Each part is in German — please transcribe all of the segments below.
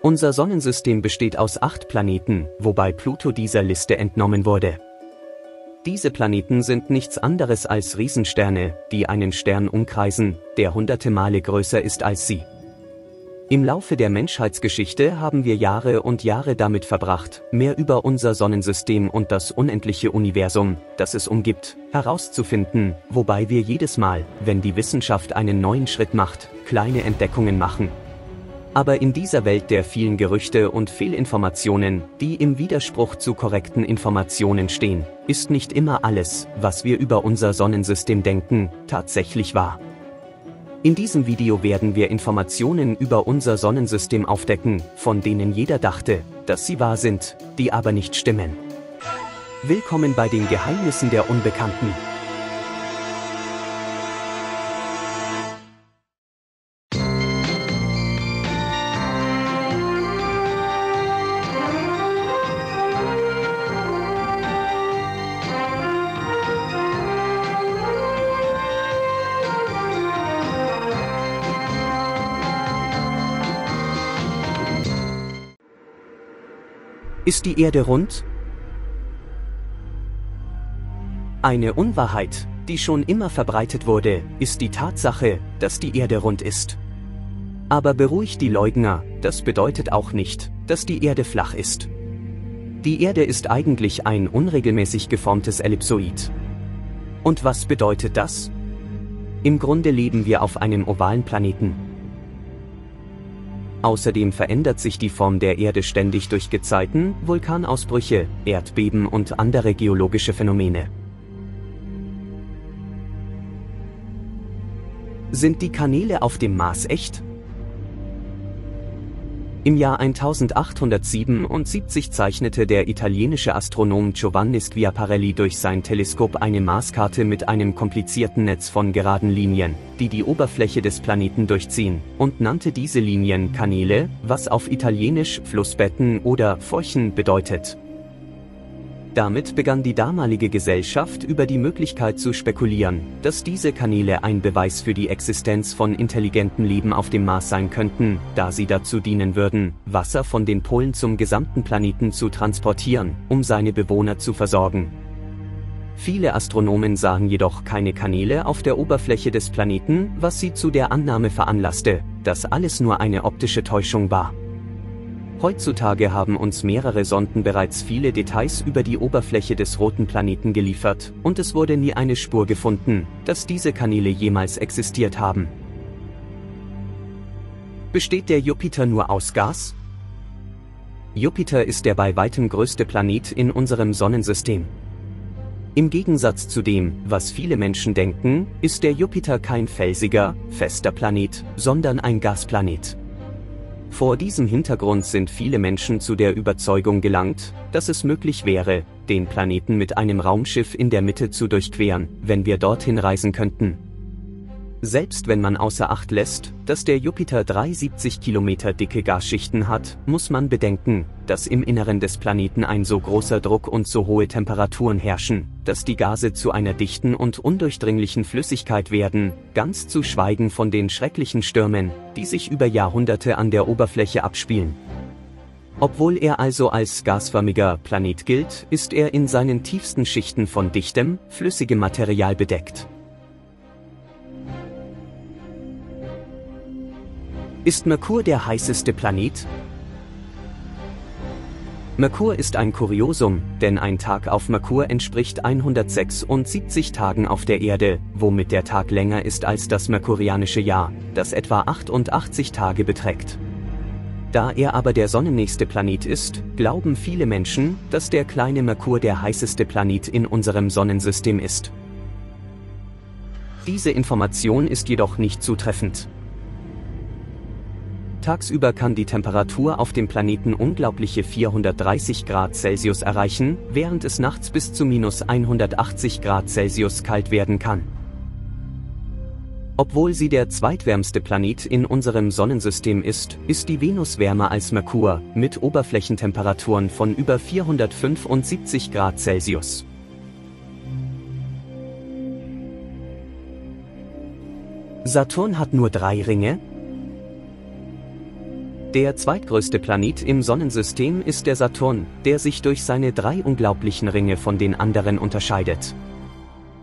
Unser Sonnensystem besteht aus acht Planeten, wobei Pluto dieser Liste entnommen wurde. Diese Planeten sind nichts anderes als Riesensterne, die einen Stern umkreisen, der hunderte Male größer ist als sie. Im Laufe der Menschheitsgeschichte haben wir Jahre und Jahre damit verbracht, mehr über unser Sonnensystem und das unendliche Universum, das es umgibt, herauszufinden, wobei wir jedes Mal, wenn die Wissenschaft einen neuen Schritt macht, kleine Entdeckungen machen. Aber in dieser Welt der vielen Gerüchte und Fehlinformationen, die im Widerspruch zu korrekten Informationen stehen, ist nicht immer alles, was wir über unser Sonnensystem denken, tatsächlich wahr. In diesem Video werden wir Informationen über unser Sonnensystem aufdecken, von denen jeder dachte, dass sie wahr sind, die aber nicht stimmen. Willkommen bei den Geheimnissen der Unbekannten. Ist die Erde rund? Eine Unwahrheit, die schon immer verbreitet wurde, ist die Tatsache, dass die Erde rund ist. Aber beruhigt die Leugner, das bedeutet auch nicht, dass die Erde flach ist. Die Erde ist eigentlich ein unregelmäßig geformtes Ellipsoid. Und was bedeutet das? Im Grunde leben wir auf einem ovalen Planeten. Außerdem verändert sich die Form der Erde ständig durch Gezeiten, Vulkanausbrüche, Erdbeben und andere geologische Phänomene. Sind die Kanäle auf dem Mars echt? Im Jahr 1877 zeichnete der italienische Astronom Giovanni Schiaparelli durch sein Teleskop eine Marskarte mit einem komplizierten Netz von geraden Linien, die die Oberfläche des Planeten durchziehen, und nannte diese Linien Kanäle, was auf Italienisch Flussbetten oder Furchen bedeutet. Damit begann die damalige Gesellschaft über die Möglichkeit zu spekulieren, dass diese Kanäle ein Beweis für die Existenz von intelligentem Leben auf dem Mars sein könnten, da sie dazu dienen würden, Wasser von den Polen zum gesamten Planeten zu transportieren, um seine Bewohner zu versorgen. Viele Astronomen sahen jedoch keine Kanäle auf der Oberfläche des Planeten, was sie zu der Annahme veranlasste, dass alles nur eine optische Täuschung war. Heutzutage haben uns mehrere Sonden bereits viele Details über die Oberfläche des roten Planeten geliefert, und es wurde nie eine Spur gefunden, dass diese Kanäle jemals existiert haben. Besteht der Jupiter nur aus Gas? Jupiter ist der bei weitem größte Planet in unserem Sonnensystem. Im Gegensatz zu dem, was viele Menschen denken, ist der Jupiter kein felsiger, fester Planet, sondern ein Gasplanet. Vor diesem Hintergrund sind viele Menschen zu der Überzeugung gelangt, dass es möglich wäre, den Planeten mit einem Raumschiff in der Mitte zu durchqueren, wenn wir dorthin reisen könnten. Selbst wenn man außer Acht lässt, dass der Jupiter 370 Kilometer dicke Gasschichten hat, muss man bedenken, dass im Inneren des Planeten ein so großer Druck und so hohe Temperaturen herrschen, dass die Gase zu einer dichten und undurchdringlichen Flüssigkeit werden, ganz zu schweigen von den schrecklichen Stürmen, die sich über Jahrhunderte an der Oberfläche abspielen. Obwohl er also als gasförmiger Planet gilt, ist er in seinen tiefsten Schichten von dichtem, flüssigem Material bedeckt. Ist Merkur der heißeste Planet? Merkur ist ein Kuriosum, denn ein Tag auf Merkur entspricht 176 Tagen auf der Erde, womit der Tag länger ist als das merkurianische Jahr, das etwa 88 Tage beträgt. Da er aber der sonnennächste Planet ist, glauben viele Menschen, dass der kleine Merkur der heißeste Planet in unserem Sonnensystem ist. Diese Information ist jedoch nicht zutreffend. Tagsüber kann die Temperatur auf dem Planeten unglaubliche 430 Grad Celsius erreichen, während es nachts bis zu minus 180 Grad Celsius kalt werden kann. Obwohl sie der zweitwärmste Planet in unserem Sonnensystem ist, ist die Venus wärmer als Merkur, mit Oberflächentemperaturen von über 475 Grad Celsius. Saturn hat nur drei Ringe, Der zweitgrößte Planet im Sonnensystem ist der Saturn, der sich durch seine drei unglaublichen Ringe von den anderen unterscheidet.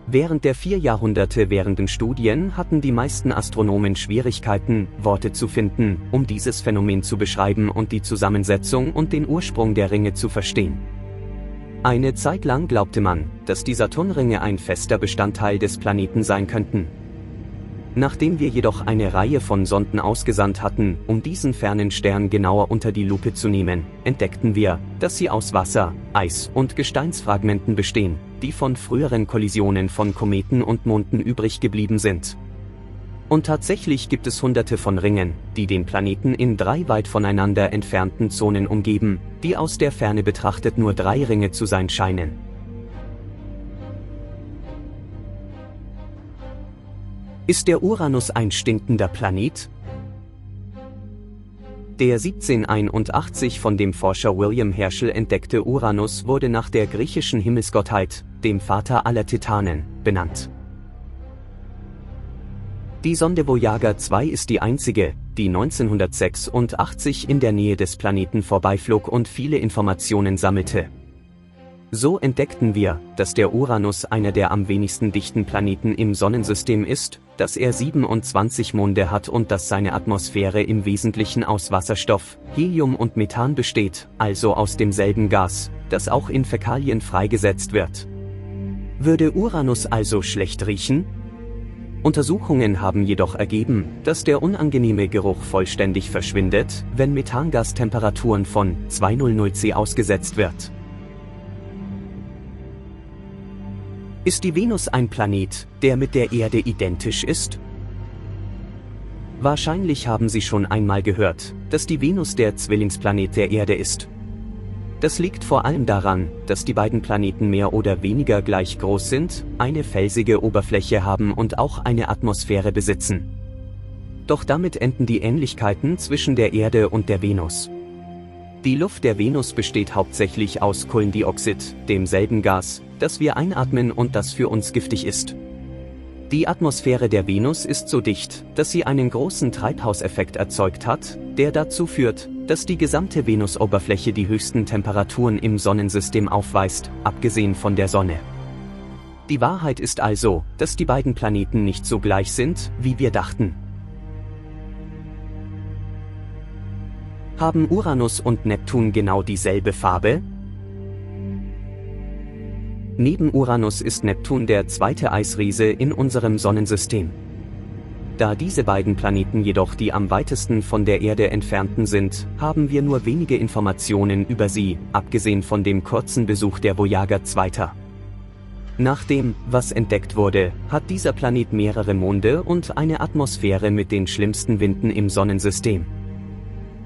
Während der vier Jahrhunderte währenden Studien hatten die meisten Astronomen Schwierigkeiten, Worte zu finden, um dieses Phänomen zu beschreiben und die Zusammensetzung und den Ursprung der Ringe zu verstehen. Eine Zeit lang glaubte man, dass die Saturnringe ein fester Bestandteil des Planeten sein könnten. Nachdem wir jedoch eine Reihe von Sonden ausgesandt hatten, um diesen fernen Stern genauer unter die Lupe zu nehmen, entdeckten wir, dass sie aus Wasser, Eis und Gesteinsfragmenten bestehen, die von früheren Kollisionen von Kometen und Monden übrig geblieben sind. Und tatsächlich gibt es hunderte von Ringen, die den Planeten in drei weit voneinander entfernten Zonen umgeben, die aus der Ferne betrachtet nur drei Ringe zu sein scheinen. Ist der Uranus ein stinkender Planet? Der 1781 von dem Forscher William Herschel entdeckte Uranus wurde nach der griechischen Himmelsgottheit, dem Vater aller Titanen, benannt. Die Sonde Voyager 2 ist die einzige, die 1986 in der Nähe des Planeten vorbeiflog und viele Informationen sammelte. So entdeckten wir, dass der Uranus einer der am wenigsten dichten Planeten im Sonnensystem ist, dass er 27 Monde hat und dass seine Atmosphäre im Wesentlichen aus Wasserstoff, Helium und Methan besteht, also aus demselben Gas, das auch in Fäkalien freigesetzt wird. Würde Uranus also schlecht riechen? Untersuchungen haben jedoch ergeben, dass der unangenehme Geruch vollständig verschwindet, wenn Methangastemperaturen von 200 C ausgesetzt wird. Ist die Venus ein Planet, der mit der Erde identisch ist? Wahrscheinlich haben Sie schon einmal gehört, dass die Venus der Zwillingsplanet der Erde ist. Das liegt vor allem daran, dass die beiden Planeten mehr oder weniger gleich groß sind, eine felsige Oberfläche haben und auch eine Atmosphäre besitzen. Doch damit enden die Ähnlichkeiten zwischen der Erde und der Venus. Die Luft der Venus besteht hauptsächlich aus Kohlendioxid, demselben Gas, das wir einatmen und das für uns giftig ist. Die Atmosphäre der Venus ist so dicht, dass sie einen großen Treibhauseffekt erzeugt hat, der dazu führt, dass die gesamte Venusoberfläche die höchsten Temperaturen im Sonnensystem aufweist, abgesehen von der Sonne. Die Wahrheit ist also, dass die beiden Planeten nicht so gleich sind, wie wir dachten. Haben Uranus und Neptun genau dieselbe Farbe? Neben Uranus ist Neptun der zweite Eisriese in unserem Sonnensystem. Da diese beiden Planeten jedoch die am weitesten von der Erde entfernten sind, haben wir nur wenige Informationen über sie, abgesehen von dem kurzen Besuch der Voyager 2. Nach dem, was entdeckt wurde, hat dieser Planet mehrere Monde und eine Atmosphäre mit den schlimmsten Winden im Sonnensystem.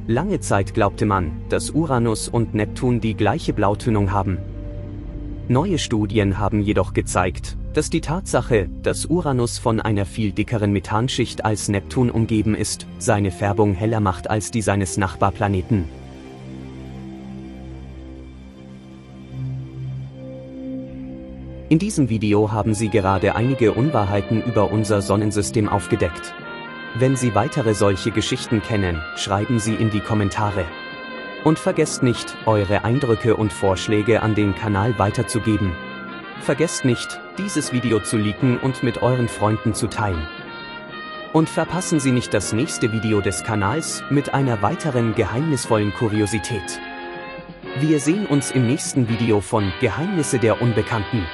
Lange Zeit glaubte man, dass Uranus und Neptun die gleiche Blautönung haben, Neue Studien haben jedoch gezeigt, dass die Tatsache, dass Uranus von einer viel dickeren Methanschicht als Neptun umgeben ist, seine Färbung heller macht als die seines Nachbarplaneten. In diesem Video haben Sie gerade einige Unwahrheiten über unser Sonnensystem aufgedeckt. Wenn Sie weitere solche Geschichten kennen, schreiben Sie in die Kommentare. Und vergesst nicht, eure Eindrücke und Vorschläge an den Kanal weiterzugeben. Vergesst nicht, dieses Video zu liken und mit euren Freunden zu teilen. Und verpassen Sie nicht das nächste Video des Kanals mit einer weiteren geheimnisvollen Kuriosität. Wir sehen uns im nächsten Video von Geheimnisse der Unbekannten.